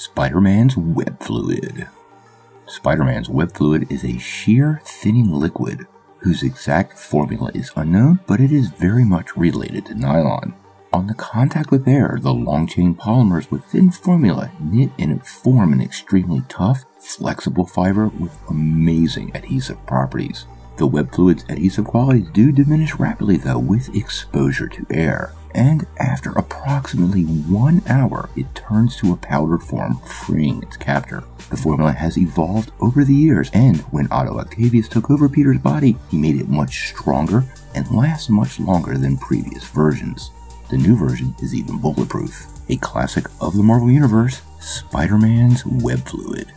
Spider-Man's Web Fluid. Spider-Man's web fluid is a shear thinning liquid whose exact formula is unknown, but it is very much related to nylon. On the contact with air, the long chain polymers within formula knit and form an extremely tough, flexible fiber with amazing adhesive properties. The web fluid's adhesive qualities do diminish rapidly though with exposure to air, and after approximately one hour, it turns to a powdered form, freeing its captor. The formula has evolved over the years, and when Otto Octavius took over Peter's body, he made it much stronger and lasts much longer than previous versions. The new version is even bulletproof. A classic of the Marvel Universe, Spider Man's Web Fluid.